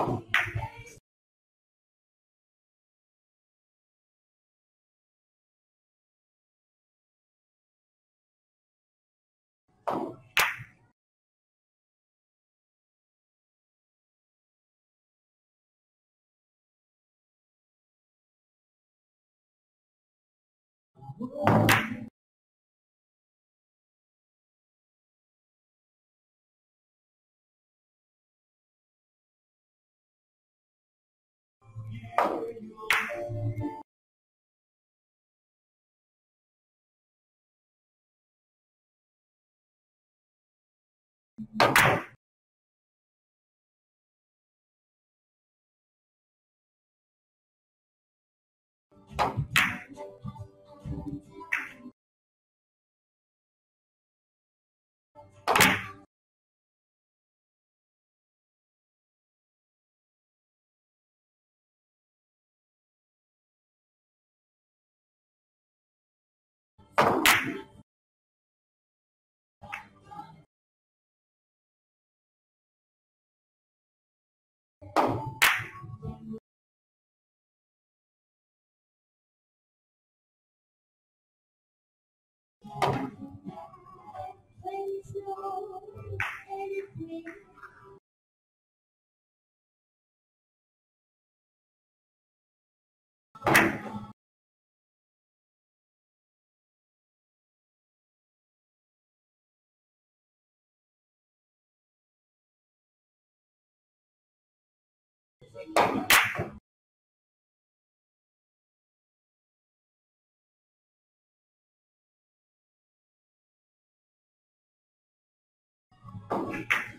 Oh. 내 よかった。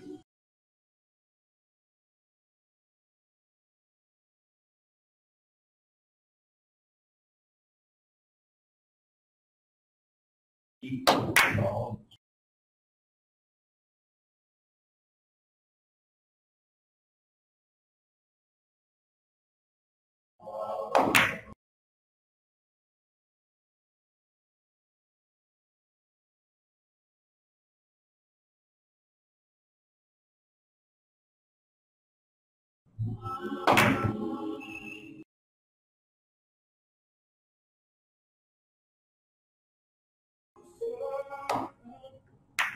一、二、三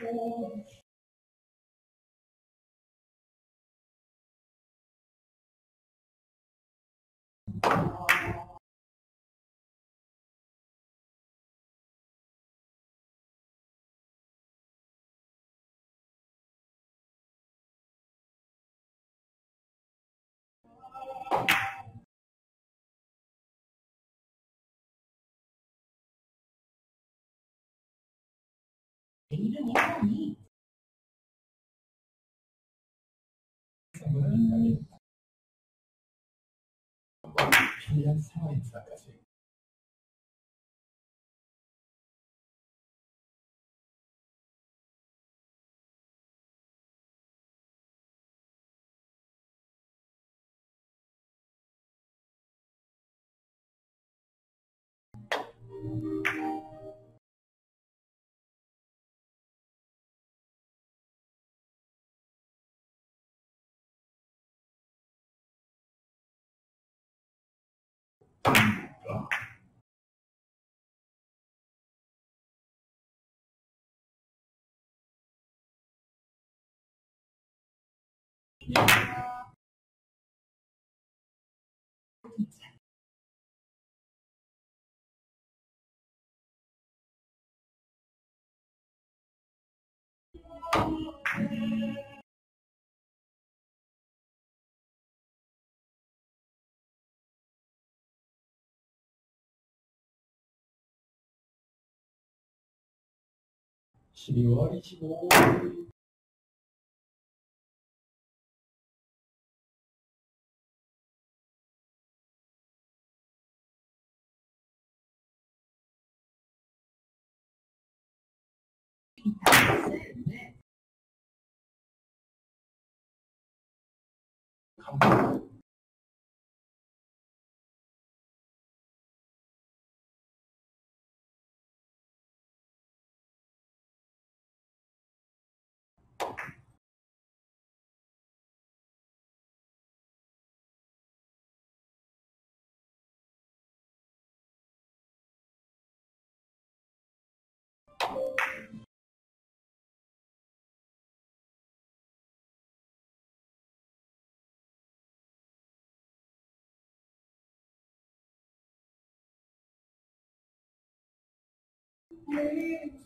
嗯。っている日本にうん。ただいま。君は一望いたせね。乾杯。Thank you.